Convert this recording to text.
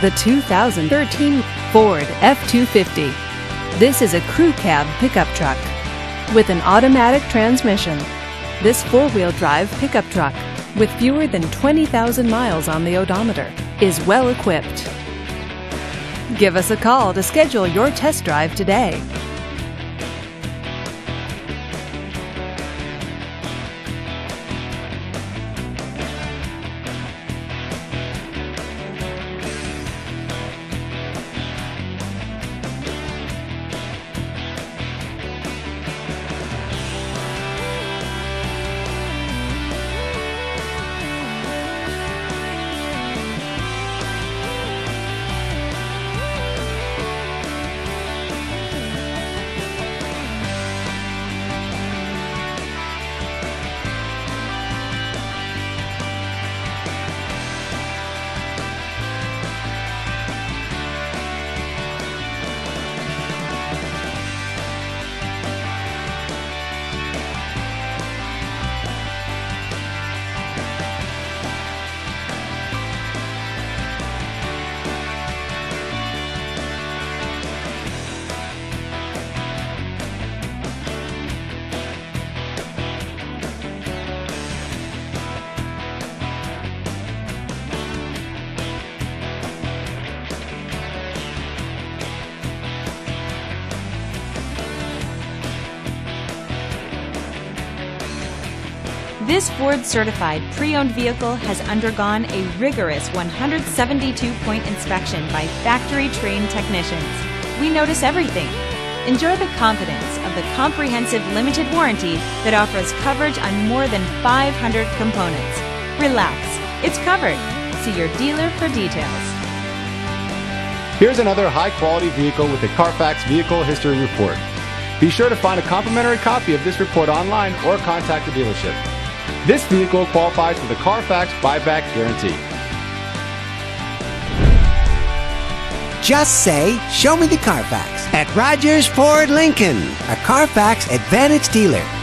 the 2013 Ford F-250. This is a crew cab pickup truck with an automatic transmission. This four-wheel drive pickup truck with fewer than 20,000 miles on the odometer is well equipped. Give us a call to schedule your test drive today. This Ford certified pre owned vehicle has undergone a rigorous 172 point inspection by factory trained technicians. We notice everything. Enjoy the confidence of the comprehensive limited warranty that offers coverage on more than 500 components. Relax, it's covered. See your dealer for details. Here's another high quality vehicle with a Carfax Vehicle History Report. Be sure to find a complimentary copy of this report online or contact the dealership. This vehicle qualifies for the Carfax buyback guarantee. Just say, Show me the Carfax at Rogers Ford Lincoln, a Carfax Advantage dealer.